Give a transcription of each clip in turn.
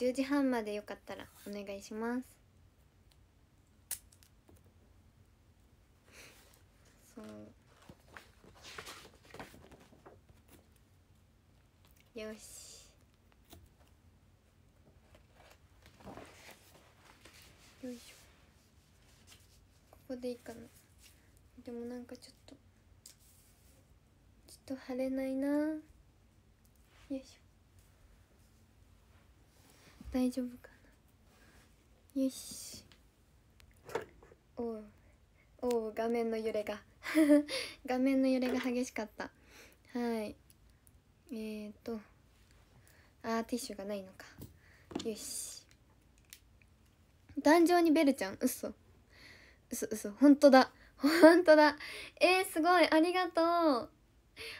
10時半までよかったらお願いします。そう。よし。よいしょ。ここでいいかな。でもなんかちょっとちょっと晴れないな。よいしょ。大丈夫かな。よし。おう。おう画面の揺れが。画面の揺れが激しかった。はい。えーと。あーティッシュがないのか。よし。壇上にベルちゃん。嘘。嘘嘘。本当だ。本当だ。えー、すごい。ありがとう。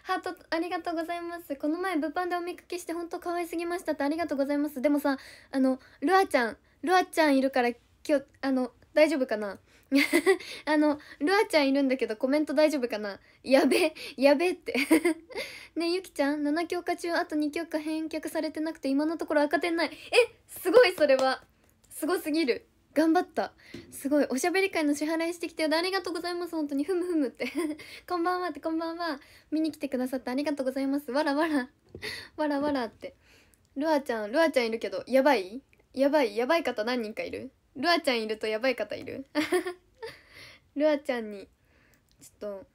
ハートありがとうございます。この前物販でお見かけして本当可愛すぎましたってありがとうございます。でもさあのルアちゃんルアちゃんいるから今日あの大丈夫かな？あのルアちゃんいるんだけどコメント大丈夫かな？やべやべって。ねゆきちゃん7教科中あと2教科返却されてなくて今のところ赤点ない。えすごいそれは。すごすぎる。頑張った。すごい。おしゃべり会の支払いしてきてありがとうございます。本当に。ふむふむって。こんばんはって。こんばんは。見に来てくださってありがとうございます。わらわら。わらわらって。ルアちゃん。ルアちゃんいるけどやばい？やばい？やばい方何人かいる？ルアちゃんいるとやばい方いる？ルアちゃんに。ちょっと。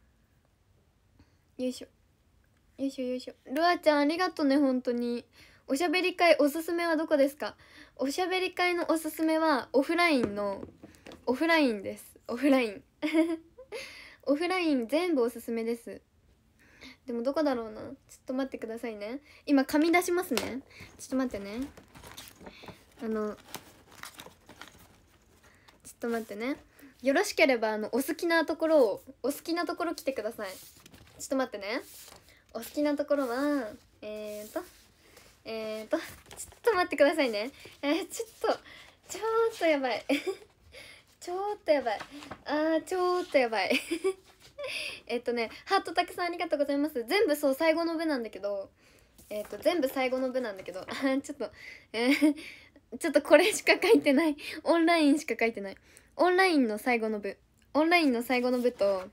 よいしょ。よいしょよいしょ。ルアちゃんありがとね本当に。おしゃべり会おすすめはどこですか？おしゃべり会のおすすめはオフラインのオフラインです。オフライン。オフライン全部おすすめです。でもどこだろうな。ちょっと待ってくださいね。今紙出しますね。ちょっと待ってね。あのちょっと待ってね。よろしければあのお好きなところをお好きなところ来てください。ちょっと待ってね。お好きなところはえーとえーとちょっと待ってくださいね。えー、ちょっとちょっとやばい。ちょっとやばい。あーちょっとやばい。えっとねハートたくさんありがとうございます。全部そう最後の部なんだけどえっと全部最後の部なんだけどあー ちょっとえー、ちょっとこれしか書いてない。オンラインしか書いてない。オンラインの最後の部。オンラインの最後の部と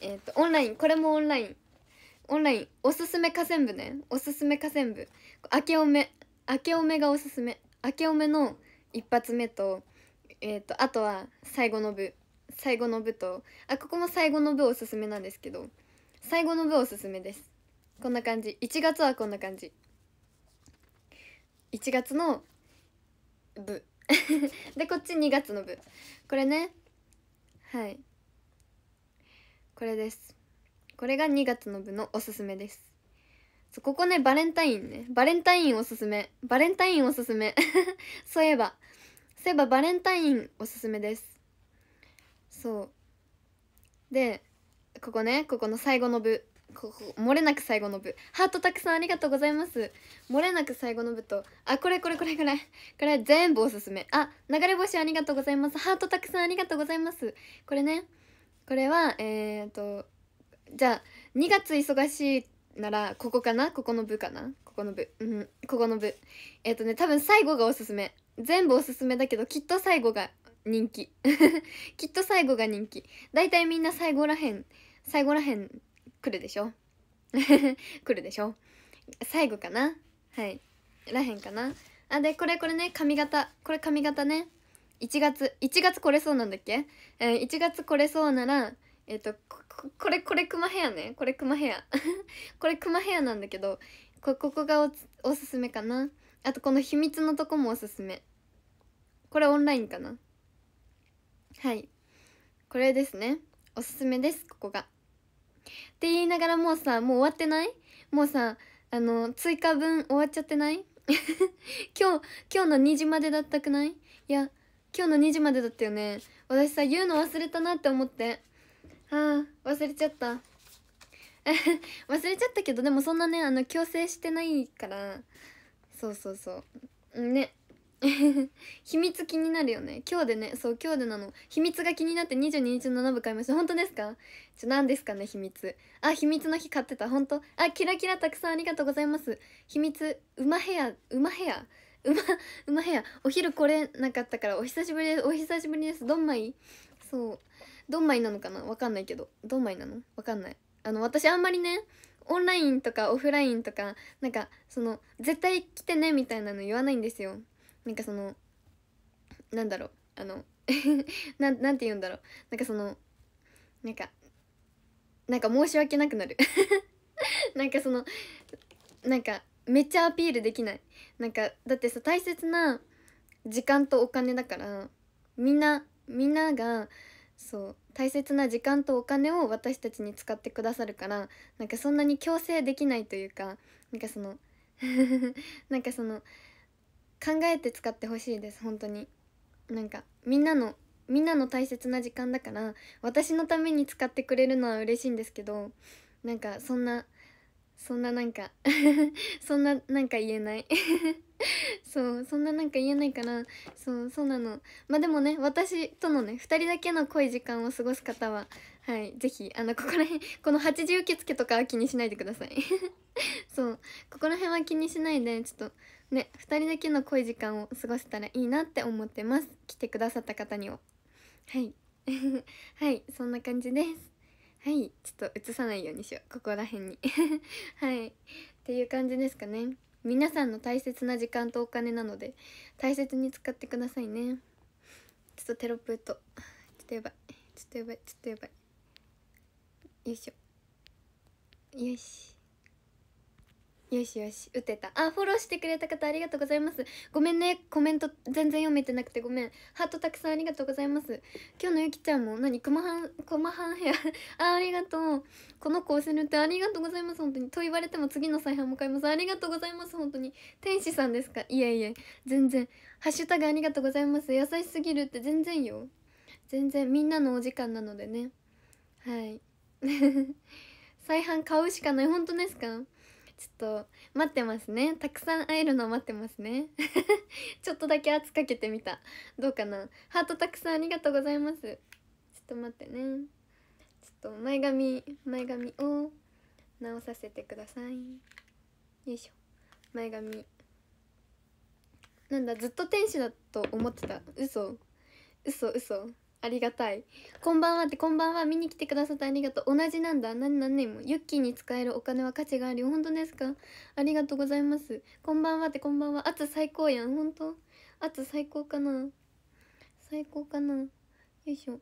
えっ、とオンライン。これもオンライン。オンラインおすすめ河川部ね。おすすめ河川部。明けおめ。明けおめがおすすめ。明けおめの一発目とえっ、とあとは最後の部。最後の部とあここも最後の部おすすめなんですけど最後の部おすすめです。こんな感じ。1月はこんな感じ。1月の部。でこっち2月の部。これね。はい。これです。これが2月の部のおすすめです。そうここねバレンタインね。バレンタインおすすめ。バレンタインおすすめ。そういえば。そういえばバレンタインおすすめです。そう。でここねここの最後の部。ここ漏れなく最後の部。ハートたくさんありがとうございます。漏れなく最後の部とあこれこれこれこれ。これ全部おすすめ。あ流れ星ありがとうございます。ハートたくさんありがとうございます。これね。これはえー、とじゃあ2月忙しいならここかな？ここの部かな？ここの部。うん。ここの部。えっ、とね多分最後がおすすめ。全部おすすめだけどきっと最後が人気。きっと最後が人気。だいたいみんな最後らへん最後らへん来るでしょ？来るでしょ？最後かな？はい。らへんかな？あでこれこれね髪型。これ髪型ね。1月。1月来れそうなんだっけ、えー、1月来れそうならえっ、とこれこれクマヘアね。これクマヘアこれクマヘアなんだけどこここがおすすめかな。あとこの秘密のとこもおすすめ。これオンラインかな。はい。これですね。おすすめですここが。って言いながらもうさもう終わってない？もうさあの追加分終わっちゃってない？今日今日の2時までだったくない？いや今日の2時までだったよね。私さ言うの忘れたなって思って。ああ忘れちゃった。忘れちゃったけどでもそんなねあの強制してないから。そうそうそう。ね。秘密気になるよね。今日でねそう今日でなの。秘密が気になって22日の7部買いました。本当ですか？ちょ何ですかね秘密。あ秘密の日買ってた。本当？あキラキラたくさんありがとうございます。秘密馬ヘア馬ヘア？うまうまへやお昼来れなかったからお久しぶりです。お久しぶりです。どんまい？そう。どんまいなのかな？わかんないけど。どんまいなの？わかんない。あの私あんまりねオンラインとかオフラインとかなんかその絶対来てねみたいなの言わないんですよ。なんかそのなんだろう。あの ななんて言うんだろう。なんかそのなんかなんか申し訳なくなる。なんかそのなんかめっちゃアピールできない。なんかだってさ大切な時間とお金だからみんなみんながそう。大切な時間とお金を私たちに使ってくださるからなんかそんなに強制できないというかなんかその なんかその考えて使ってほしいです本当に。なんかみんなのみんなの大切な時間だから私のために使ってくれるのは嬉しいんですけどなんかそんなそんななんか そんななんか言えない。そうそんななんか言えないからそうそうなの。まあでもね私とのね2人だけの濃い時間を過ごす方ははい是非あのここら辺この8時受付とかは気にしないでください。そうここら辺は気にしないでちょっとね2人だけの濃い時間を過ごせたらいいなって思ってます。来てくださった方には。はい。はいそんな感じです。はいちょっと映さないようにしよう。ここら辺に。はい。っていう感じですかね。皆さんの大切な時間とお金なので大切に使ってくださいね。ちょっとテロップとちょっとやばい。ちょっとやばいちょっとやばい。よいしょ。よし。よしよし打てた。あフォローしてくれた方ありがとうございます。ごめんねコメント全然読めてなくてごめん。ハートたくさんありがとうございます。今日のゆきちゃんも何クマハンクマハンヘアあありがとう。この子をせるってありがとうございます。本当に。と言われても次の再販も買います。ありがとうございます。本当に。天使さんですか？いえいえ。全然。ハッシュタグありがとうございます。優しすぎるって全然よ。全然みんなのお時間なのでね。はい。再販買うしかない。本当ですか？ちょっと待ってますね。たくさん会えるの待ってますね。ちょっとだけ圧かけてみた。どうかな？ハートたくさんありがとうございます。ちょっと待ってね。ちょっと前髪前髪を直させてください。よいしょ。前髪。なんだずっと天使だと思ってた。嘘。嘘嘘。ありがたい。こんばんはってこんばんは見に来てくださってありがとう。同じなんだ。何何年も。ユッキーに使えるお金は価値があるよ本当ですか？ありがとうございます。こんばんはってこんばんは。圧最高やん。本当？圧最高かな？最高かな？よいしょ。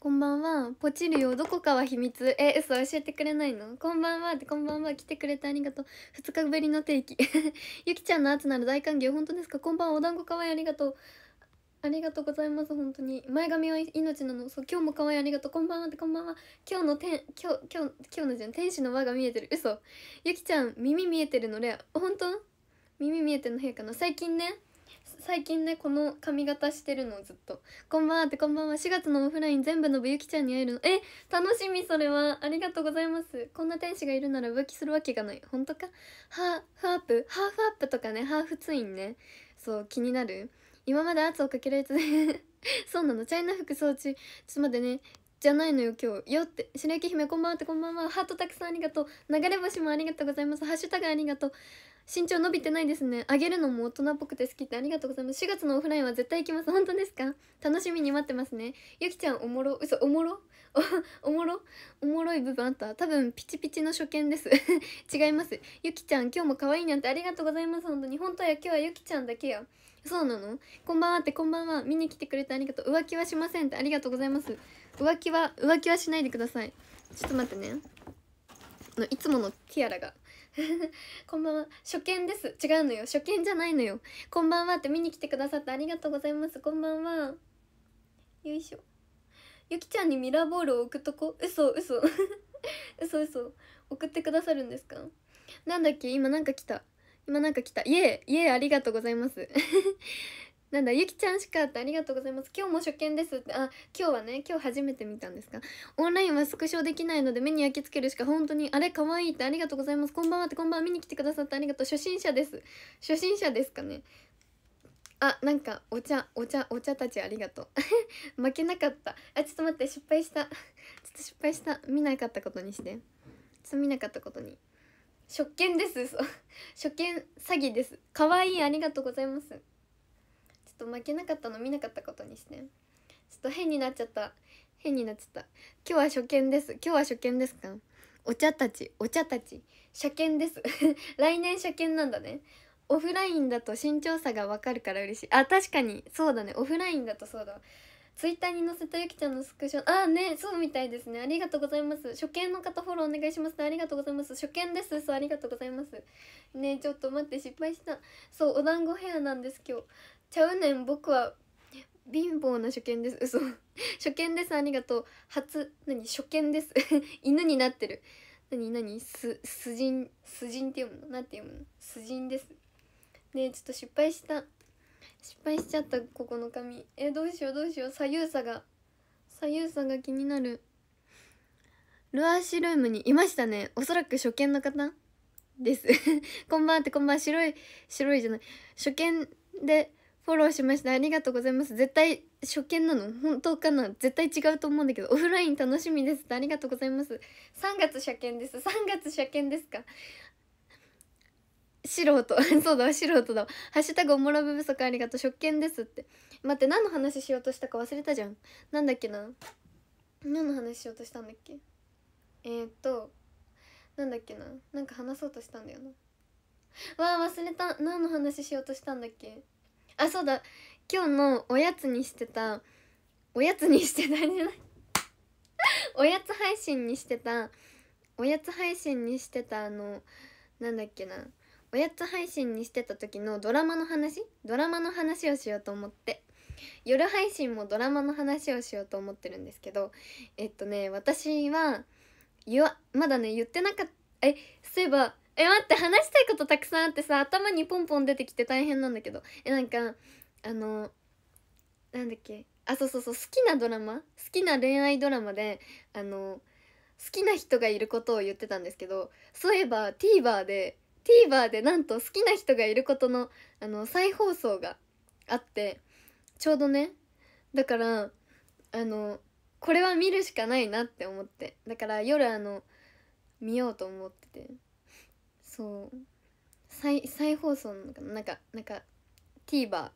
こんばんは。ポチるよ。どこかは秘密。え嘘教えてくれないの？こんばんはってこんばんは。来てくれてありがとう。2日ぶりの定期。ゆきちゃんの圧なら大歓迎。本当ですか？こんばんは。お団子かわいい。ありがとう。ありがとうございます本当に。前髪は命なの。そう今日も可愛いありがとう。こんばんはってこんばんは。今日の天今日今日今日のじゃん天使の輪が見えてる。嘘。ゆきちゃん耳見えてるのレア本当？耳見えてるの変かな？最近ね最近ねこの髪型してるのずっと。こんばんはってこんばんは。4月のオフライン全部のぶゆきちゃんに会えるの。え？楽しみそれは。ありがとうございます。こんな天使がいるなら浮気するわけがない。本当か？ハーフアップ？ハーフアップとかねハーフツインね。そう気になる。今まで圧をかけられて そうなの。チャイナ服装中ちょっと待ってね。じゃないのよ今日。よって。白雪姫こんばんはってこんばんは。ハートたくさんありがとう。流れ星もありがとうございます。ハッシュタグありがとう。身長伸びてないですね。あげるのも大人っぽくて好きってありがとうございます。4月のオフラインは絶対行きます。本当ですか？楽しみに待ってますね。ゆきちゃんおもろ？嘘おもろ？おもろ？おもろい部分あった？多分ピチピチの初見です。違います。ゆきちゃん今日も可愛いなんてありがとうございます。本当に。本当や今日はゆきちゃんだけやそうなの？こんばんはってこんばんは。見に来てくれてありがとう。浮気はしませんって。ありがとうございます。浮気は浮気はしないでください。ちょっと待ってね。のいつものティアラが。こんばんは。初見です。違うのよ。初見じゃないのよ。こんばんはって。見に来てくださってありがとうございます。こんばんは。よいしょ。ゆきちゃんにミラーボールを送っとこ。嘘嘘。嘘嘘。送ってくださるんですか？なんだっけ？今なんか来た。今なんか来た。イエーイエーありがとうございます。なんだゆきちゃんしかってありがとうございます。今日も初見ですって。あ今日はね今日初めて見たんですか？オンラインはスクショできないので目に焼き付けるしか本当にあれ可愛いってありがとうございます。こんばんはってこんばんは見に来てくださってありがとう。初心者です。初心者ですかね？あなんかお茶お茶お茶たちありがとう。負けなかった。あちょっと待って失敗した。ちょっと失敗した。見なかったことにして。ちょっと見なかったことに。初見です。初見詐欺です。かわいいありがとうございます。ちょっと負けなかったの見なかったことにして。ちょっと変になっちゃった。変になっちゃった。今日は初見です。今日は初見ですか？お茶たち。お茶たち。初見です。来年初見なんだね。オフラインだと身長差がわかるから嬉しい。あ確かに。そうだね。オフラインだとそうだツイッターに載せたゆきちゃんのスクショ。あねそうみたいですね。ありがとうございます。初見の方フォローお願いしますありがとうございます。初見です。そうありがとうございます。ねちょっと待って失敗した。そうお団子ヘアなんです今日。ちゃうねん。僕は貧乏な初見です。嘘。初見です。ありがとう。初何？初見です。犬になってる。何？何？すすじんすじんって読むの？なんて読むの？すじんです。ねちょっと失敗した。失敗しちゃったここの髪えどうしようどうしよう。左右差が。左右差が気になる。ルアーシルームにいましたね。おそらく初見の方。です。こんばんって。こんばん白い白いじゃない。初見でフォローしました。ありがとうございます。絶対初見なの？本当かな？絶対違うと思うんだけど。オフライン楽しみですありがとうございます。3月初見です。3月初見ですか？素人 そうだ素人だハッシュタグおもろぶ不足ありがとう。初見ですって。待って何の話しようとしたか忘れたじゃん。なんだっけな。何の話しようとしたんだっけ。えー、っとなんだっけな。なんか話そうとしたんだよな。わあ忘れた。何の話しようとしたんだっけ。あそうだ。今日のおやつにしてた。おやつにしてたんじゃない？おやつ配信にしてた。おやつ配信にしてたあのなんだっけな。おやつ配信にしてた時のドラマの話？ドラマの話をしようと思って。夜配信もドラマの話をしようと思ってるんですけどえっとね私はまだね言ってなかった。えそういえばえ待って話したいことたくさんあってさ頭にポンポン出てきて大変なんだけど。えなんかあのなんだっけ？あそうそうそう好きなドラマ？好きな恋愛ドラマであの好きな人がいることを言ってたんですけどそういえば TVer で TVer でなんと好きな人がいることのあの再放送があってちょうどねだからあのこれは見るしかないなって思ってだから夜あの見ようと思っててそう。再再放送なのかななんかなんか TVer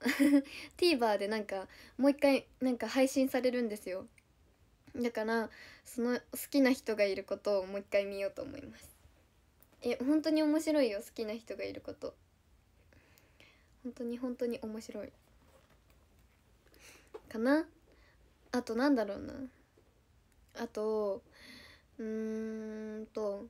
TVer でなんかもう一回なんか配信されるんですよ。だからその好きな人がいることをもう一回見ようと思います。え本当に面白いよ好きな人がいること。本当に本当に面白い。かな？あとなんだろうな。あとうんと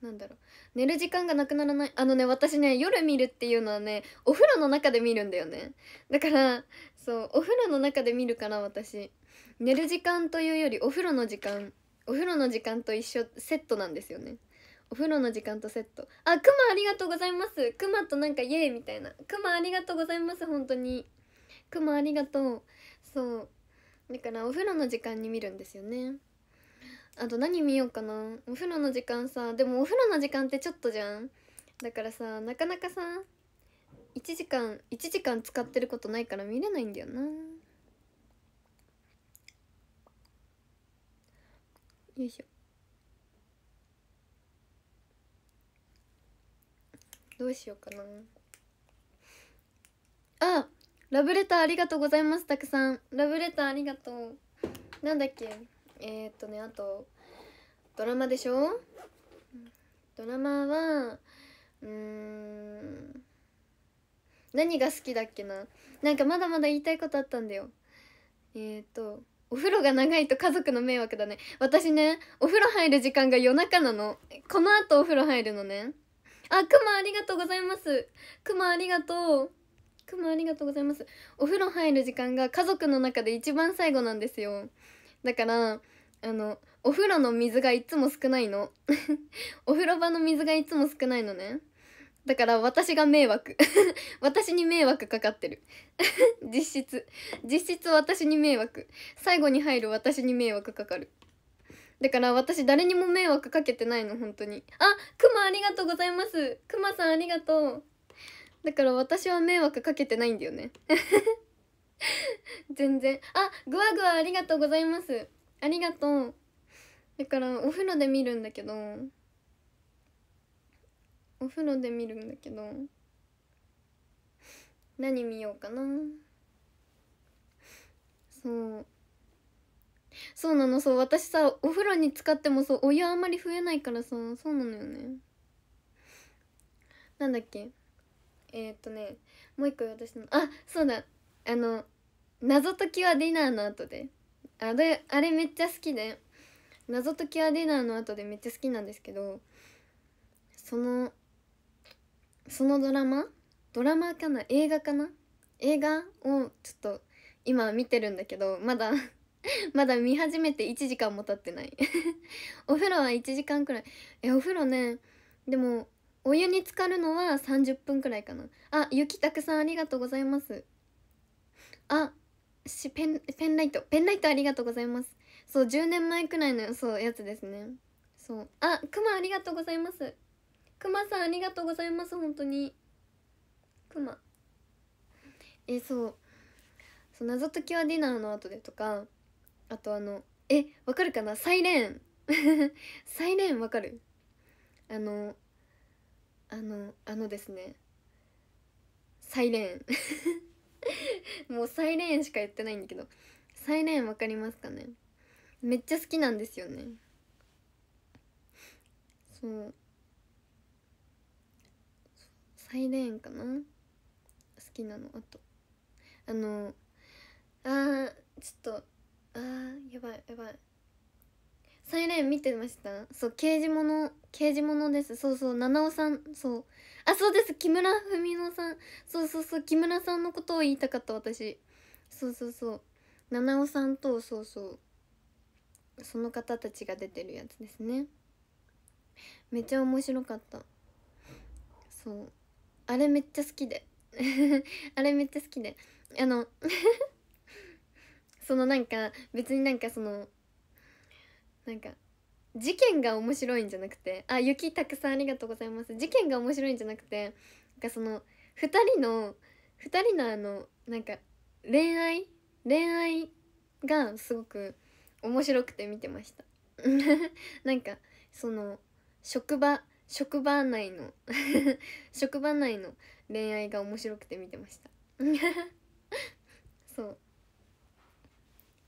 なんだろう。寝る時間がなくならない？あのね私ね夜見るっていうのはねお風呂の中で見るんだよね。だからそうお風呂の中で見るから私。寝る時間というよりお風呂の時間。お風呂の時間と一緒セットなんですよね。お風呂の時間とセット。あくまありがとうございます。くまとなんかイエイみたいな。くまありがとうございます本当に。くまありがとう。そう。だからお風呂の時間に見るんですよね。あと何見ようかな。お風呂の時間さでもお風呂の時間ってちょっとじゃん。だからさなかなかさ1時間1時間使ってることないから見れないんだよな。よいしょ。どうしようかな。あラブレターありがとうございますたくさん。ラブレターありがとう。なんだっけ？えー、っとねあとドラマでしょ？ドラマはうん何が好きだっけな？なんかまだまだ言いたいことあったんだよ。えー、っとお風呂が長いと家族の迷惑だね。私ねお風呂入る時間が夜中なの。この後お風呂入るのね。あくまありがとうございます。くまありがとう。くまありがとうございます。お風呂入る時間が家族の中で一番最後なんですよ。だからあのお風呂の水がいつも少ないの。お風呂場の水がいつも少ないのね。だから私が迷惑。私に迷惑かかってる。実質。実質私に迷惑。最後に入る私に迷惑かかる。だから私誰にも迷惑かけてないの本当に。あくまありがとうございます。くまさんありがとう。だから私は迷惑かけてないんだよね。全然。あグワグワありがとうございます。ありがとう。だからお風呂で見るんだけど。お風呂で見るんだけど。何見ようかな。そう。そうなの。そう私さお風呂に使ってもそうお湯あんまり増えないからさそうなのよね。なんだっけ？えー、っとねもう一個私の。あそうだ。あの謎解きはディナーの後で。あれあれめっちゃ好きで。謎解きはディナーの後でめっちゃ好きなんですけどそのそのドラマ？ドラマかな？映画かな？映画をちょっと今見てるんだけどまだ まだ見始めて1時間も経ってない。お風呂は1時間くらい。えお風呂ねでもお湯に浸かるのは30分くらいかな。あ雪たくさんありがとうございます。あしペンペンライト。ペンライトありがとうございます。そう10年前くらいのそうやつですね。そう。あくまありがとうございます。くまさんありがとうございます本当に。くまえそう。そう謎解きはディナーの後でとかあとあのえわかるかな？サイレン。サイレンわかる。あのあのあのですね。サイレーン。もうサイレーンしか言ってないんだけど。サイレーンわかりますかね？めっちゃ好きなんですよね。そう。サイレーンかな？好きなのあと。あのあーちょっとあーやばいやばい。サイレン見てました？そう刑事物刑事物です。そうそう七尾さんそう。あそうです。木村文乃さん。そうそうそう木村さんのことを言いたかった私。そうそうそう。七尾さんとそうそう。その方たちが出てるやつですね。めっちゃ面白かった。そう。あれめっちゃ好きで。あれめっちゃ好きで。あの そのなんか別になんかそのなんか事件が面白いんじゃなくてあ雪たくさんありがとうございます。事件が面白いんじゃなくてなんかその2人の2人のあのなんか恋愛恋愛がすごく面白くて見てました。なんかその職場職場内の 職場内の恋愛が面白くて見てました。そう。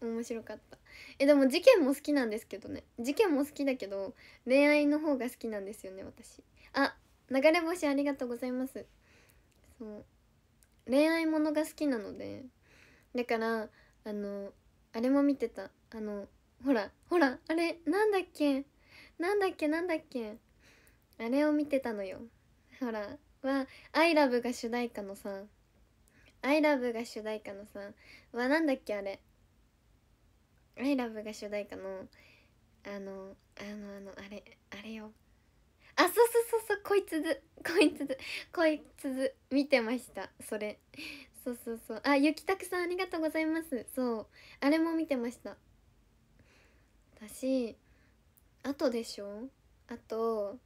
面白かった。えでも事件も好きなんですけどね。事件も好きだけど恋愛の方が好きなんですよね私。あ流れ星ありがとうございます。そう。恋愛ものが好きなので。だからあのあれも見てた。あのほらほらあれなんだっけ？なんだっけ？なんだっけ？あれを見てたのよ。ほらは「アイラブが主題歌のさ「アイラブが主題歌のさはなんだっけあれ「アイラブが主題歌のあのあのあのあれあれよ。あそうそうそうそうこいつずこいつずこいつず見てました。それ。そうそうそう。あゆきたくさんありがとうございます。そう。あれも見てました。私あとでしょ？あと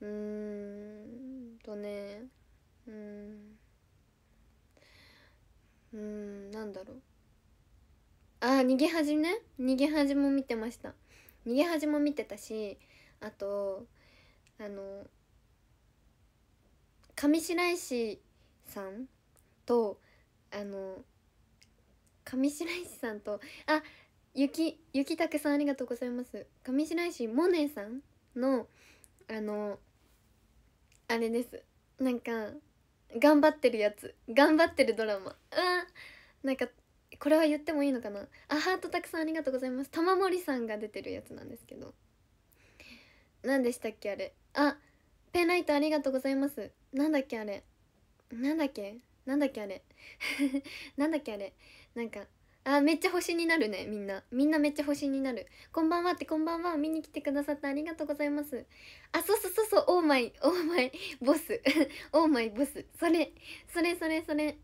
うーんとね。うん。うんなんだろう。あ逃げ恥ね逃げ恥も見てました。逃げ恥も見てたしあとあの上白石さんとあの上白石さんとあゆきゆきたけさんありがとうございます。上白石萌音さんのあのあれです。なんか頑張ってるやつ。頑張ってるドラマ。あなんかこれは言ってもいいのかな？あハートたくさんありがとうございます。玉森さんが出てるやつなんですけど。何でしたっけあれ？あペンライトありがとうございます。なんだっけあれ？なんだっけ？なんだっけあれ？なんだっけあれ？なんかあめっちゃ星になるねみんな。みんなめっちゃ星になる。こんばんはってこんばんは。見に来てくださってありがとうございます。あそうそうそうそう。オーマイ。オーマイボス。オーマイボス。それそれそれそれ。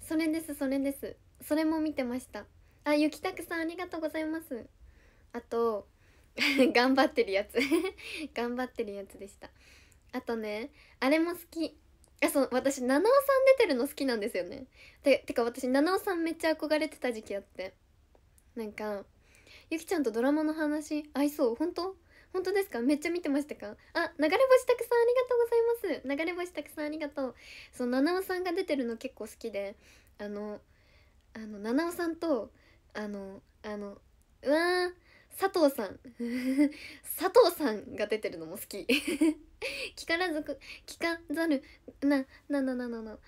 それですそれです。それも見てました。あゆきたくさんありがとうございます。あと 頑張ってるやつ。頑張ってるやつでした。あとねあれも好き。あそう私七尾さん出てるの好きなんですよね。ててか私七尾さんめっちゃ憧れてた時期あって。なんかゆきちゃんとドラマの話合いそう？本当？本当ですか？めっちゃ見てましたか？あ流れ星たくさんありがとうございます。流れ星たくさんありがとう。そう七尾さんが出てるの結構好きであのあの七尾さんとあのあのうわー佐藤さん。佐藤さんが出てるのも好き。聞からず聞かざる。なななななな。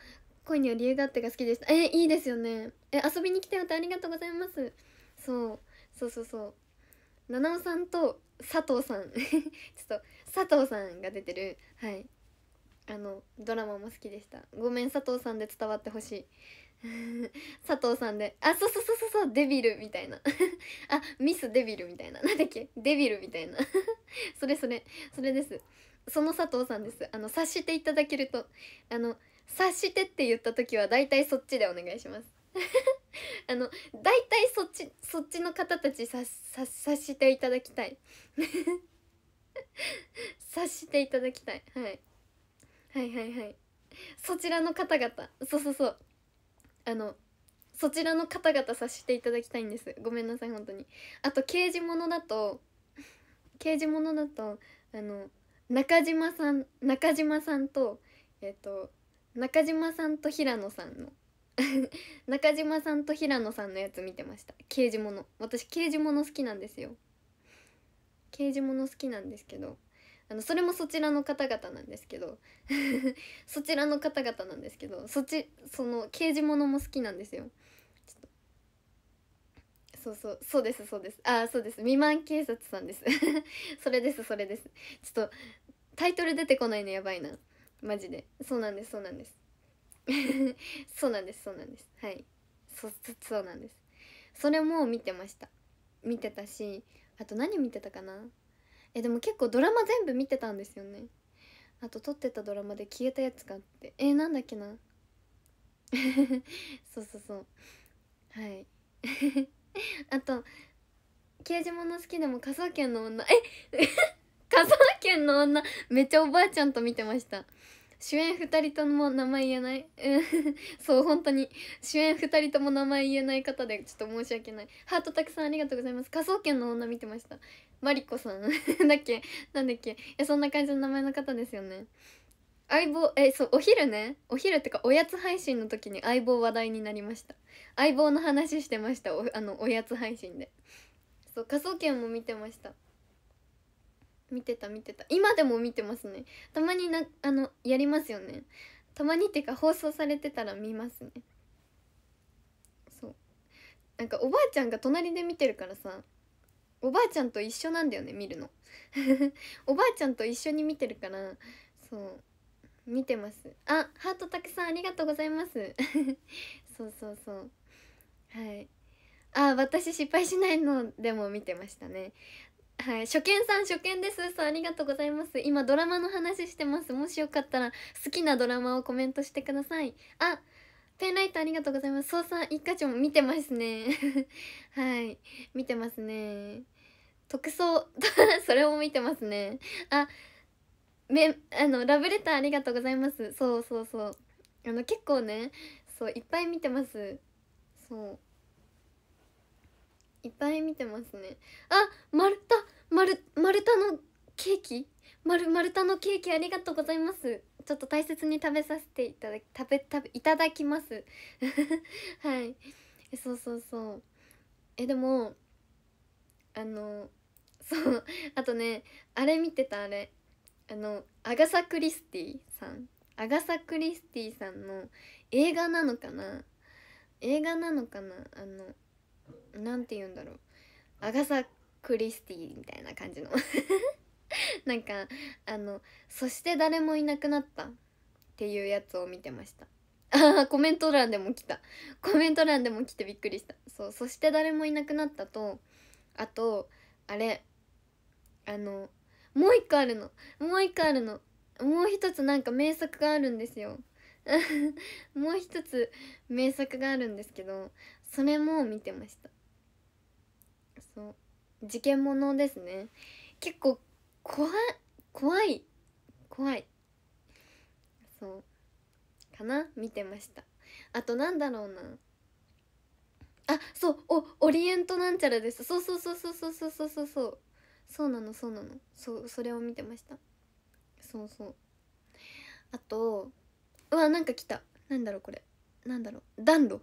恋には理由があってが好きでした。えいいですよね。え遊びに来てよってありがとうございます。そう。そうそうそう。七尾さんと佐藤さん。ちょっと佐藤さんが出てる。はい。あのドラマも好きでした。ごめん佐藤さんで伝わってほしい。佐藤さんであそうそうそうそうそうデビルみたいな。あミスデビルみたいな。なんだっけ？デビルみたいな。それそれ。それです。その佐藤さんです。あの察していただけると。あの察してって言った時は大体そっちでお願いします。あの大体そっちそっちの方たち察していただきたい。察していただきたい、はい、はいはいはい。そちらの方々。そうそうそう。あのそちらの方々察していただきたいんです。ごめんなさい本当に。あと刑事物だと 刑事物だとあの中島さん中島さんとえっ、と中島さんと平野さんの 中島さんと平野さんのやつ見てました。刑事物。私刑事物好きなんですよ。刑事物好きなんですけど。あのそれもそちらの方々なんですけど そちらの方々なんですけどそっちその刑事物も好きなんですよ。そうそうそうですそうです。ああそうです。未満警察さんです。それですそれです。ちょっとタイトル出てこないのやばいな。マジで。そうなんです そうなんです。そうなんですそうなんです。はい。そそうなんです。それも見てました。見てたしあと何見てたかな？えでも結構ドラマ全部見てたんですよね。あと撮ってたドラマで消えたやつがあって。えー、なんだっけな。そうそうそう。はい。あと刑事物好きでも科捜研の女。え 科捜研の女めっちゃおばあちゃんと見てました。主演2人とも名前言えない。そう本当に。主演2人とも名前言えない方でちょっと申し訳ない。ハートたくさんありがとうございます。科捜研の女見てました。マリコさん。だっけ？なんだっけ？いやそんな感じの名前の方ですよね。相棒えそうお昼ね。お昼ってかおやつ配信の時に相棒話題になりました。相棒の話してました。おあのおやつ配信で。そう科捜研も見てました。見てた見てた。今でも見てますね。たまになあのやりますよね。たまにっていうか放送されてたら見ますね。そう。なんかおばあちゃんが隣で見てるからさ。おばあちゃんと一緒なんだよね見るの。おばあちゃんと一緒に見てるからそう見てます。あハートたくさんありがとうございます。そうそうそう。はい。あ私失敗しないの。でも見てましたね。はい。初見さん初見です。さんありがとうございます。今ドラマの話してます。もしよかったら好きなドラマをコメントしてください。あペンライトありがとうございます。そうさん一家長も見てますね。はい。見てますね。特捜 それも見てますね。あめあのラブレターありがとうございます。そうそうそう。あの結構ねそういっぱい見てます。そう。いっぱい見てますね。あ丸太丸丸太のケーキ？丸丸太のケーキありがとうございます。ちょっと大切に食べさせていただき食べ食べいただきます。はい。そうそうそう。えでもあのそうあとねあれ見てたあれ。あのアガサ・クリスティさん。アガサ・クリスティさんの映画なのかな？映画なのかな？あのなんて言うんだろう。アガサ・クリスティみたいな感じの。なんかあの「そして誰もいなくなった」っていうやつを見てました。ああコメント欄でも来た。コメント欄でも来てびっくりした。そう「そして誰もいなくなったと」あとあれあのもう一個あるの。もう一個あるの。もう一つなんか名作があるんですよ。もう一つ名作があるんですけどそれも見てました。そう。事件ものですね。結構怖い怖い怖い。そう。かな？見てました。あとなんだろうな。あそうおオリエントなんちゃらです。そうそうそうそうそうそうそうそうそう。なのそうなの。そうそれを見てました。そうそう。あとうわなんか来た。なんだろうこれ。なんだろう。暖炉。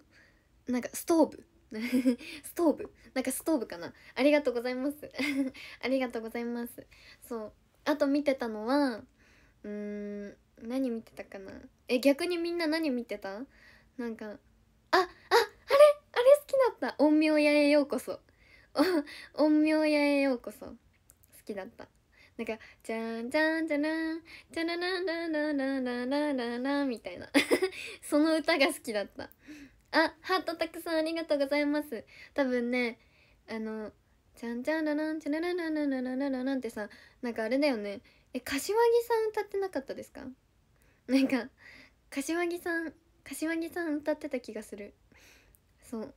なんかストーブ。ストーブ。なんかストーブかな。ありがとうございます。ありがとうございます。そう。あと見てたのはうん何見てたかな。え逆にみんな何見てた？なんかああきだった。陰陽屋へようこそ。陰陽屋へようこそ。好きだった。なんか「じゃんじゃんじゃらん。じゃららららららららら」みたいなその歌が好きだったあハートたくさんありがとうございます多分ねあの「じゃんじゃんららんじゃらららららららら」ってさなんかあれだよねえ柏木さん歌ってなかったですかなんか柏木さん柏木さん歌ってた気がするそう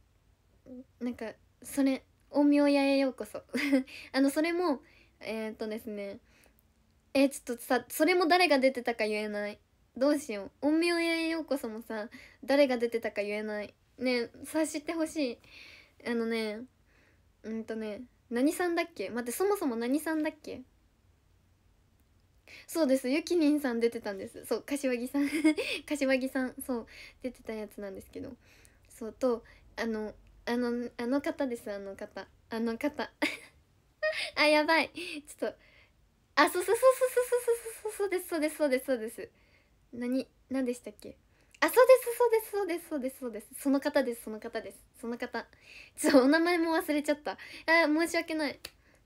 なんかそれ陰陽屋へようこそ。あのそれもえー、っとですね。えー、ちょっとさそれも誰が出てたか言えない。どうしよう。陰陽屋へようこそもさ誰が出てたか言えない。ね察してほしい。あのねうんとね何さんだっけ？待ってそもそも何さんだっけ？そうです。ゆきりんさん出てたんです。そう柏木さん。柏木さんそう出てたやつなんですけど。そうとあのあのあの方ですあの方。あの方。あやばい。ちょっと。あそうそうそうそうそうそうそうそうですそうですそうです。そうです何何でしたっけ？あそうですそうですそうですそうですそうです。その方ですその方です。その方。ちょっとお名前も忘れちゃった。あ申し訳ない。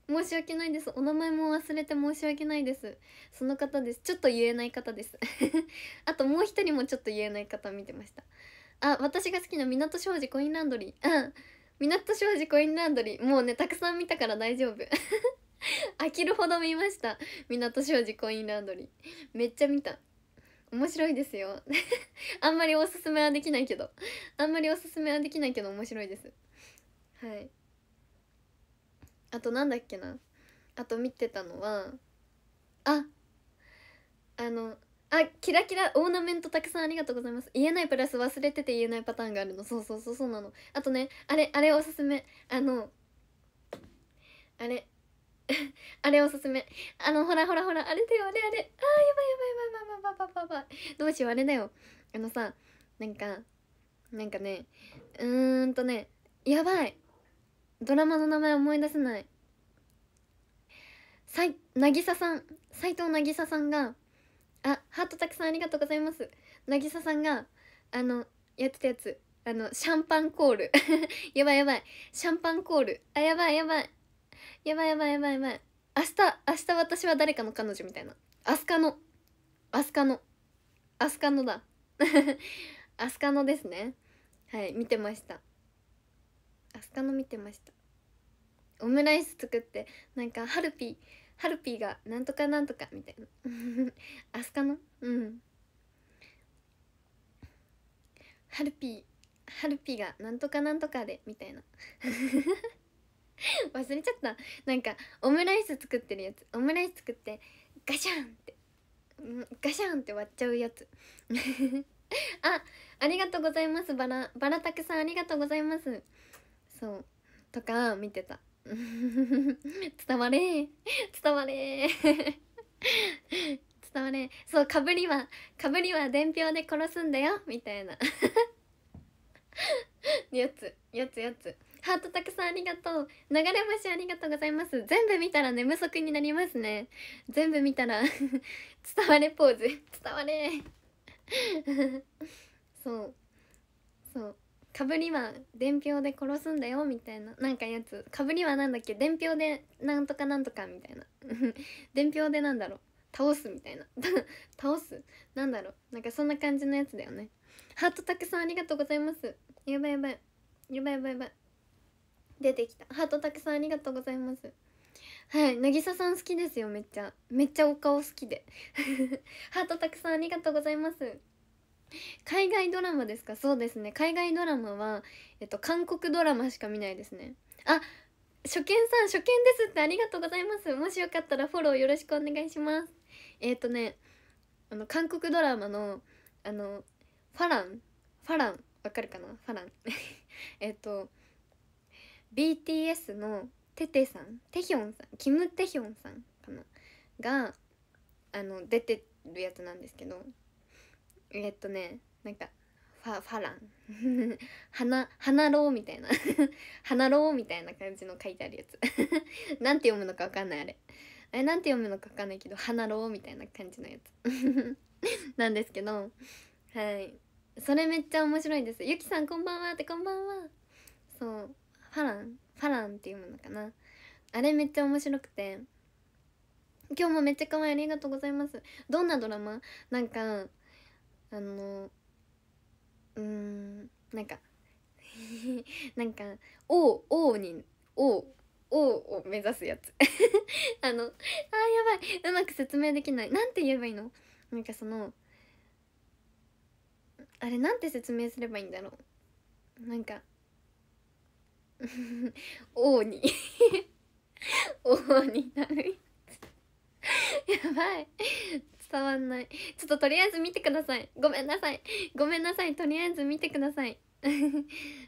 申し訳ないです。お名前も忘れて申し訳ないです。その方です。ちょっと言えない方です。あともう一人もちょっと言えない方見てました。あ私が好きな港庄司コインランドリー。うん。港庄司コインランドリー。もうねたくさん見たから大丈夫。飽きるほど見ました。港庄司コインランドリー。めっちゃ見た。面白いですよ。あんまりおすすめはできないけど。あんまりおすすめはできないけど面白いです。はい。あとなんだっけな。あと見てたのはああのあキラキラオーナメントたくさんありがとうございます。言えないプラス忘れてて言えないパターンがあるの。そうそうそうそうなの。あとねあれあれおすすめ。あのあれ。あれおすすめ。あのほらほらほらあれだよあれあれ。あーやばいやばいやばいやばいやばいやばいどうしようあれだよあのさなんかなんかねうーんとねやばいドラマの名前思い出せないさい渚さん斎藤渚さんがあハートたくさんありがとうございます。渚さんがあのやってたやつ。あのシャンパンコール。やばいやばい。シャンパンコール。あやばいやばい。やばいやばいやばいやばい。明日明日私は誰かの彼女みたいな。アスカの。アスカの。アスカのだ。アスカのですね。はい見てました。アスカの見てました。オムライス作ってなんかハルピー。ハルピーがなんとかなんとかみたいな。アスカのうん。ハルピーハルピーがなんとかなんとかでみたいな。忘れちゃった。なんかオムライス作ってるやつ。オムライス作ってガシャンって。ガシャンって割っちゃうやつ。あありがとうございます。バラバラたくさんありがとうございます。そう。とか見てた。伝われ。伝われ。伝われ。そうかぶりはかぶりは伝票で殺すんだよ。みたいな。やつ。やつやつ。ハートたくさんありがとう。流れ星ありがとうございます。全部見たら寝不足になりますね。全部見たら伝われポーズ。伝われ。そう。そう。かぶりは伝票で殺すんだよみたいななんかやつ。かぶりはなんだっけ？伝票でなんとかなんとかみたいな。伝票でなんだろう？倒すみたいな。倒す？なんだろう？なんかそんな感じのやつだよね。ハートたくさんありがとうございます。やばいやばい。やばいやばいやばい。出てきた。ハートたくさんありがとうございます。はい。渚さん好きですよめっちゃ。めっちゃお顔好きで。ハートたくさんありがとうございます。海外ドラマですか？そうですね。海外ドラマはえっと韓国ドラマしか見ないですね。あ初見さん初見ですってありがとうございます。もしよかったらフォローよろしくお願いします。えっ、とねあの韓国ドラマのあのファラン。ファラン。わかるかな？ファラン。えっと BTS のテテさん。テヒョンさん。キム・テヒョンさんかな？があの出てるやつなんですけど。えっとねなんかファファラン。花花ろうみたいな。花ろうみたいな感じの書いてあるやつ。なんて読むのかわかんないあれ。あれなんて読むのかわかんないけど花ろうみたいな感じのやつ。なんですけどはい。それめっちゃ面白いです。ゆきさんこんばんは。ってこんばんは。そう。ファラン。ファランって読むのかな。あれめっちゃ面白くて。今日もめっちゃ可愛い。ありがとうございます。どんなドラマ？なんかあのうんなんか なんか王王に王王を目指すやつ。あのあーやばいうまく説明できない。なんて言えばいいの？なんかそのあれなんて説明すればいいんだろう？なんか 王に。王になるやつ。やばい。伝わんない。ちょっととりあえず見てください。ごめんなさい。ごめんなさい。とりあえず見てください。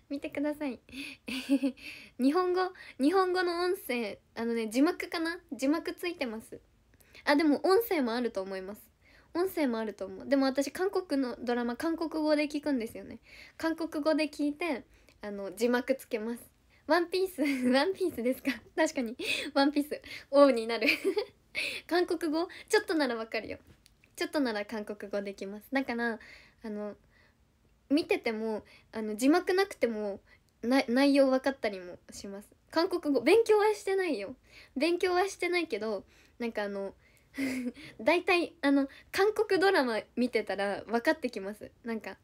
見てください。日本語日本語の音声あのね字幕かな？字幕ついてます。あでも音声もあると思います。音声もあると思う。でも私韓国のドラマ韓国語で聞くんですよね。韓国語で聞いてあの字幕つけます。ワンピース ワンピースですか？確かに。ワンピース。王になる。韓国語？ちょっとならわかるよ。ちょっとなら韓国語できます。だからあの見ててもあの字幕なくても内容分かったりもします。韓国語。勉強はしてないよ。勉強はしてないけどなんかあの 大体あの韓国ドラマ見てたら分かってきます。なんか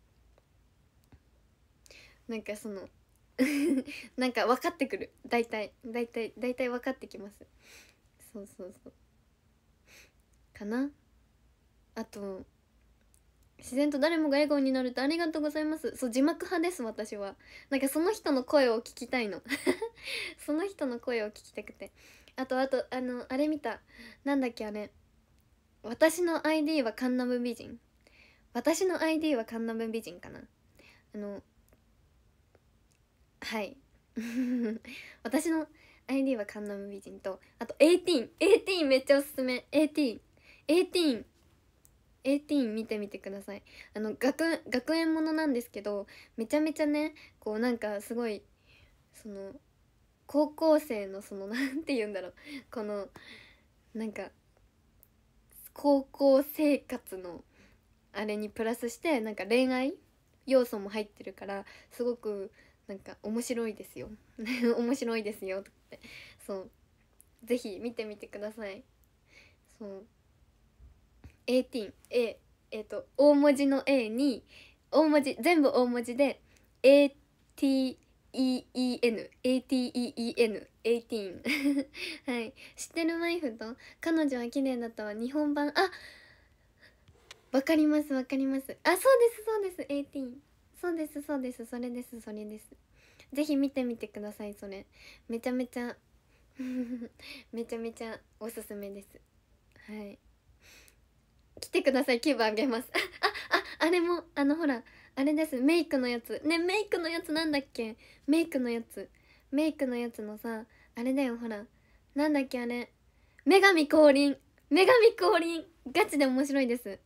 なんかその なんか分かってくる。大体大体大体分かってきます。そうそうそう。かな。あと自然と誰もが笑顔になるってありがとうございます。そう字幕派です私は。なんかその人の声を聞きたいの。その人の声を聞きたくて。あとあとあのあれ見た。なんだっけあれ。私の ID はカンナム美人。私の ID はカンナム美人かな。あのはい。私の ID はカンナム美人とあと1818 18めっちゃおすすめ。18 18 18見てみてください。あの学学園ものなんですけどめちゃめちゃねこうなんかすごいその高校生のその なんて言うんだろう。このなんか高校生活のあれにプラスしてなんか恋愛要素も入ってるからすごくなんか面白いですよ。面白いですよって。そう。ぜひ見てみてください。そう。18 A えっ、と大文字の A に大文字全部大文字で ATEEN ATEEN 18はい。知ってるワイフと彼女は綺麗だったわ日本版。あわかりますわかります。あそうですそうです18そうですそうですそれですそれです。ぜひ見てみてくださいそれ。めちゃめちゃ めちゃめちゃおすすめです。はい。てください。キューブあげます。あああれもあのほらあれです。メイクのやつ。ねメイクのやつなんだっけ？メイクのやつ。メイクのやつのさあれだよほら。なんだっけあれ？女神降臨。女神降臨。ガチで面白いです。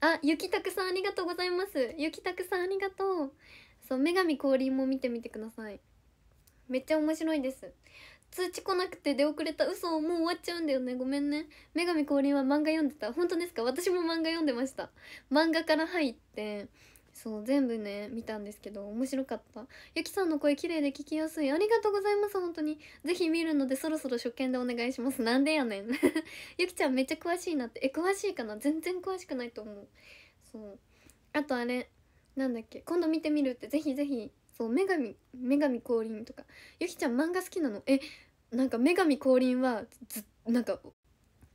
あゆきたくさんありがとうございます。ゆきたくさんありがとう。そう女神降臨も見てみてください。めっちゃ面白いです。通知来なくて出遅れた嘘もう終わっちゃうんだよね。ごめんね。女神降臨は漫画読んでた。本当ですか？私も漫画読んでました。漫画から入ってそう全部ね見たんですけど面白かった。ゆきさんの声綺麗で聞きやすい。ありがとうございます本当に。ぜひ見るのでそろそろ初見でお願いします。なんでやねん。ゆきちゃんめっちゃ詳しいなって。え詳しいかな？全然詳しくないと思う。そう。あとあれなんだっけ？今度見てみるって。ぜひぜひ。そう女神女神降臨とか。ゆきちゃん漫画好きなの？えなんか女神降臨はずなんか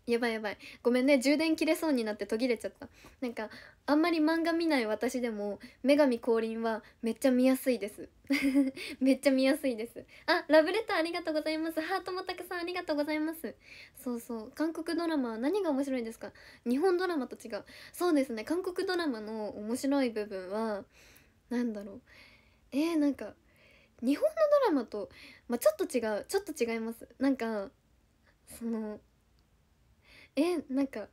やばいやばい。ごめんね充電切れそうになって途切れちゃった。なんかあんまり漫画見ない私でも女神降臨はめっちゃ見やすいです。めっちゃ見やすいです。あラブレターありがとうございます。ハートもたくさんありがとうございます。そうそう。韓国ドラマは何が面白いですか？日本ドラマと違う。そうですね。韓国ドラマの面白い部分はなんだろう。えー、なんか日本のドラマと、まあ、ちょっと違うちょっと違います。なんかそのえなんか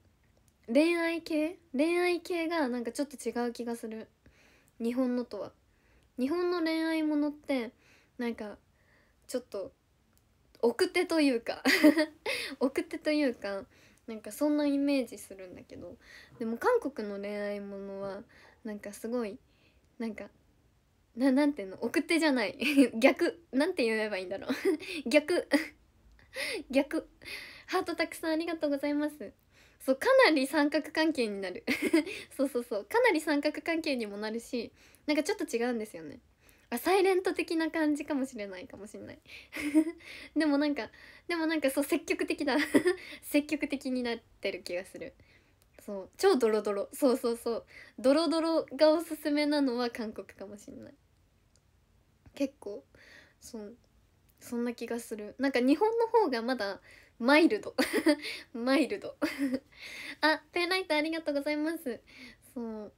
恋愛系？恋愛系がなんかちょっと違う気がする。日本のとは。日本の恋愛ものってなんかちょっと奥手というか 奥手というかなんかそんなイメージするんだけど。でも韓国の恋愛ものはなんかすごいなんかななんていうの？奥手じゃない。逆。なんて言えばいいんだろう。逆。逆。ハートたくさんありがとうございます。そうかなり三角関係になる。そうそうそう。かなり三角関係にもなるしなんかちょっと違うんですよね。あサイレント的な感じかもしれないかもしれない。でもなんかでもなんかそう積極的だ積極的になってる気がする。そう超ドロドロ。そうそうそう。ドロドロがおすすめなのは韓国かもしれない。結構そうそんな気がする。なんか日本の方がまだマイルド。マイルド。あペンライトありがとうございます。そう。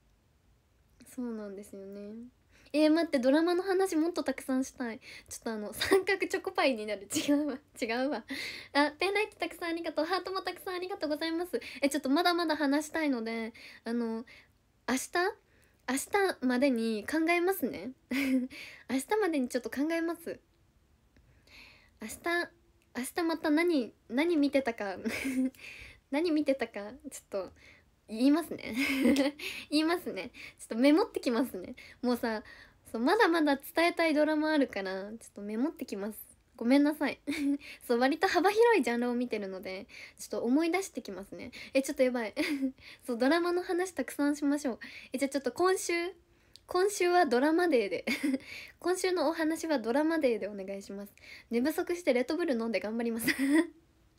そうなんですよね。えー、待ってドラマの話もっとたくさんしたい。ちょっとあの 三角チョコパイになる。違うわ。違うわ。あペンライトたくさんありがとう。ハートもたくさんありがとうございます。えちょっとまだまだ話したいのであの明日明日までに考えますね。明日までにちょっと考えます。明日明日また何何見てたか 何見てたかちょっと言いますね。言いますね。ちょっとメモってきますね。もうさそうまだまだ伝えたいドラマあるからちょっとメモってきます。ごめんなさい。そう割と幅広いジャンルを見てるのでちょっと思い出してきますね。えちょっとやばい。そうドラマの話たくさんしましょう。えじゃあちょっと今週今週はドラマデーで。今週のお話はドラマデーでお願いします。寝不足してレッドブル飲んで頑張ります。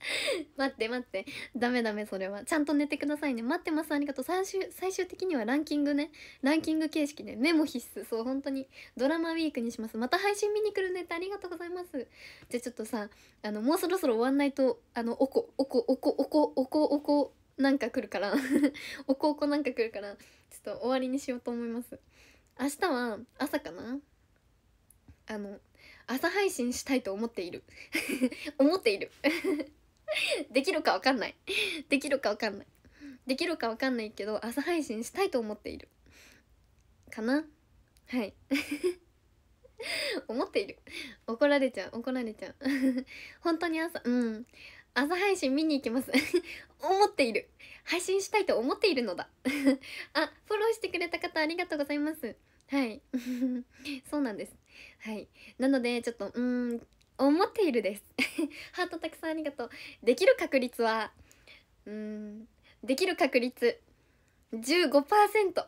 待って待って。ダメダメそれは。ちゃんと寝てくださいね。待ってます。ありがとう。最終最終的にはランキングね。ランキング形式で。メモ必須。そう本当に。ドラマウィークにします。また配信見に来るねって。ありがとうございます。じゃあちょっとさあのもうそろそろ終わんないとあのおこおこおこおこおこおこなんか来るから。おこおこなんか来るから。ちょっと終わりにしようと思います。明日は朝かな？あの朝配信したいと思っている。思っている。できるかわかんない。できるかわかんない。できるかわかんないけど朝配信したいと思っている。かな？はい。思っている。怒られちゃう。怒られちゃう。本当に朝うん。朝配信見に行きます。思っている。配信したいと思っているのだ。あフォローしてくれた方ありがとうございます。はい。そうなんです。はい。なのでちょっとうん。思っているです。ハートたくさんありがとう。できる確率はうんできる確率 15%15%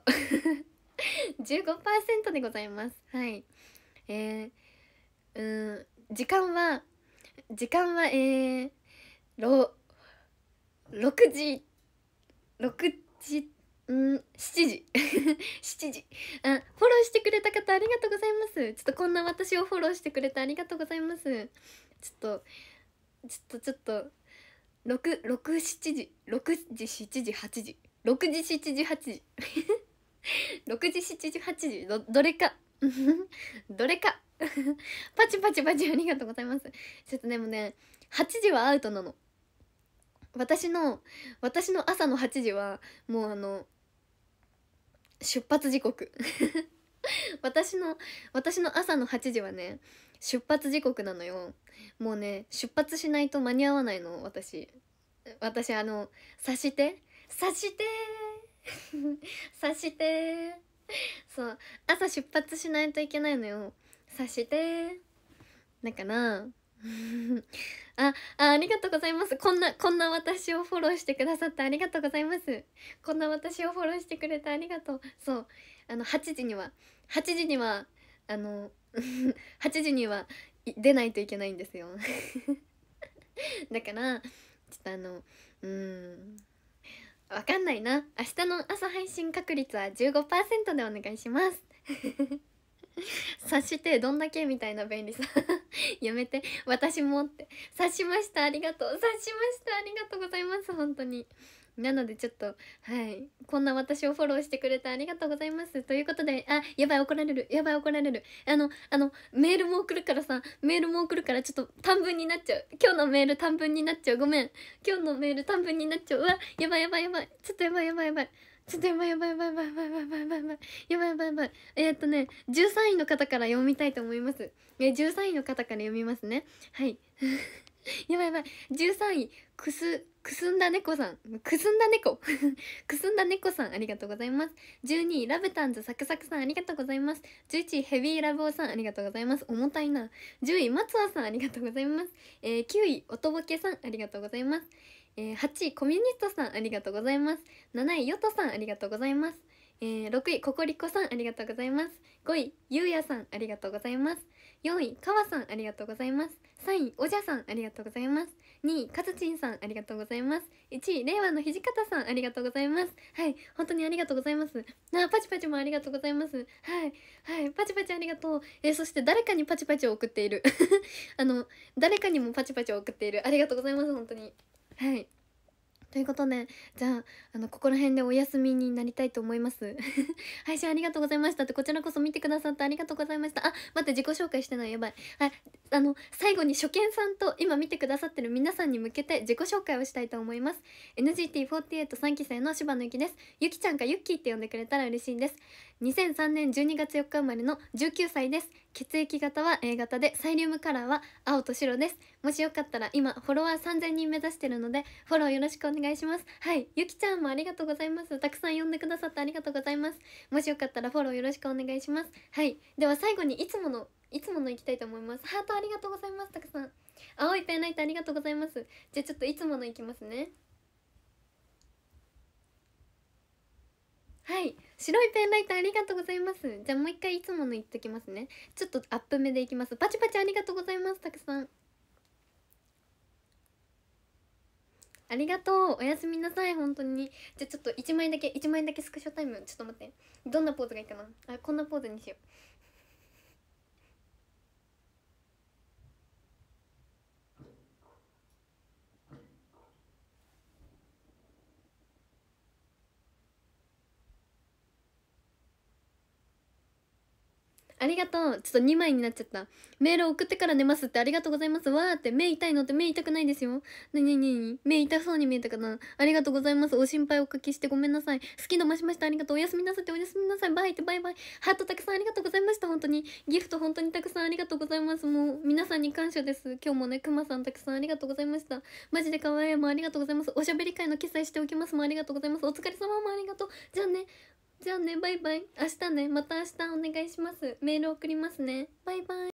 15 でございます。はい。えー、うん時間は時間はえー、6時6時うん7時。7時。あフォローしてくれた方ありがとうございます。ちょっとこんな私をフォローしてくれてありがとうございます。ちょっとちょっとちょっと667時。6時7時8時。6時7時8時。6時7時8 時。どどれか。どれか。パチパチパチありがとうございます。ちょっとでもね8時はアウトなの。私の私の朝の8時はもうあの出発時刻。私の私の朝の8時はね出発時刻なのよ。もうね出発しないと間に合わないの私。私あの察して。察して。察して。そう。朝出発しないといけないのよ。察して。だから ああありがとうございます。こんなこんな私をフォローしてくださってありがとうございます。こんな私をフォローしてくれてありがとう。そう。あの8時には8時にはあの 8時には出ないといけないんですよ。だからちょっとあのうん。わかんないな。明日の朝配信確率は15%でお願いします。察してどんだけみたいな便利さ。やめて。私もって。察しました。ありがとう。察しました。ありがとうございます。本当に。なのでちょっとはい。こんな私をフォローしてくれてありがとうございます。ということであやばい怒られる。やばい怒られる。あのあのメールも送るからさ。メールも送るからちょっと短文になっちゃう。今日のメール短文になっちゃう。ごめん。今日のメール短文になっちゃう。うわやばいやばいやばい。ちょっとやばいやばいやばい。ちょっとやばいやばいやばいやばいやばいやばいやばいやばいやばいやばいえー、っとね13位の方から読みたいと思いますえ13位の方から読みますねはいやばいやばい13位くすくすんだ猫さんくすんだ猫くすんだ猫さんありがとうございます12位ラブタンズサクサクさんありがとうございます11位ヘビーラブオさんありがとうございます重たいな10位松尾さんありがとうございます、えー、9位おとぼけさんありがとうございます、えー、8位コミュニストさんありがとうございます。7位ヨトさんありがとうございます。えー、6位ココリコさんありがとうございます。5位ゆうやさんありがとうございます。4位かわさんありがとうございます。3位おじゃさんありがとうございます。2位かずちんさんありがとうございます。1位令和の土方さんありがとうございます。はい本当にありがとうございます。なあパチパチもありがとうございます。はいはいパチパチありがとう。えー、そして誰かにパチパチを送っている。あの誰かにもパチパチを送っている。ありがとうございます本当に。はい。ということでじゃああのここら辺でお休みになりたいと思います。配信ありがとうございました。ってこちらこそ見てくださってありがとうございました。あ待って自己紹介してない。やばい。はいあの最後に初見さんと今見てくださってる皆さんに向けて自己紹介をしたいと思います。NGT483 期生の柴野ゆきです。ゆきちゃんかゆっきーって呼んでくれたら嬉しいです。2003年12月4日生まれの19歳です。血液型は A 型でサイリウムカラーは青と白です。もしよかったら今フォロワー3000人目指してるのでフォローよろしくお願いします。はい。ゆきちゃんもありがとうございます。たくさん呼んでくださってありがとうございます。もしよかったらフォローよろしくお願いします。はい。では最後にいつものいつもの行きたいと思います。ハートありがとうございます。たくさん。青いペンライトありがとうございます。じゃあちょっといつもの行きますね。はい。白いペンライトありがとうございます。じゃあもう一回いつもの言っときますね。ちょっとアップ目でいきます。パチパチありがとうございます。たくさん。ありがとう。おやすみなさい。本当に。じゃあちょっと1枚だけ1枚だけスクショタイム。ちょっと待って。どんなポーズがいいかな。あこんなポーズにしよう。ありがとう。ちょっと2枚になっちゃった。メール送ってから寝ますってありがとうございます。わーって目痛いのって目痛くないですよ。なになに目痛そうに見えたかな？ありがとうございます。お心配おかけしてごめんなさい。好きの増しました。ありがとう。おやすみなさっておやすみなさい。バイってバイバイ。ハートたくさんありがとうございました。本当に。ギフト本当にたくさんありがとうございます。もう皆さんに感謝です。今日もね、くまさんたくさんありがとうございました。マジで可愛いもありがとうございます。おしゃべり会の記載しておきますもありがとうございます。お疲れ様もありがとう。じゃあね。じゃあねバイバイ。明日ねまた明日お願いします。メール送りますね。バイバイ。